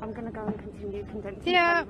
I'm gonna go and continue condensing. Yeah.